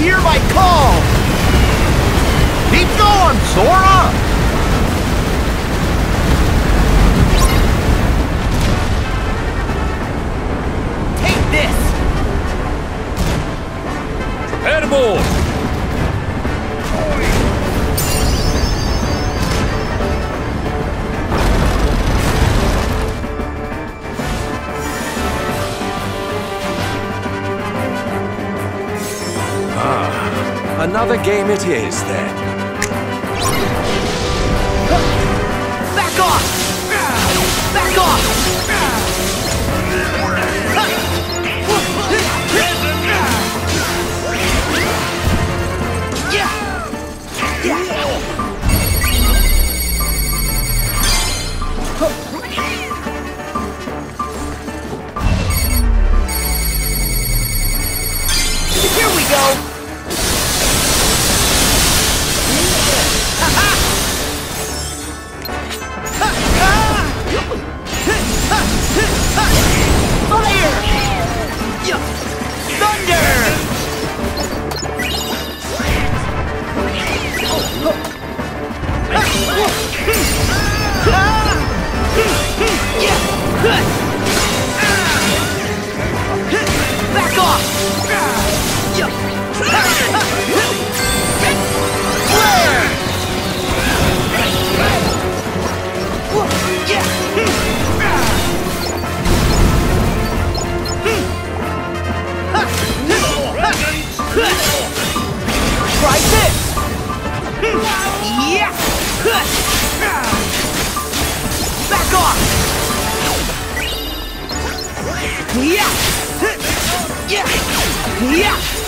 hear my call! Keep going, Sora! Take this! Head aboard! Another game it is, then. Back off! Back off! Here Try this! Yeah! Back off! Yeah! Yeah! Yeah!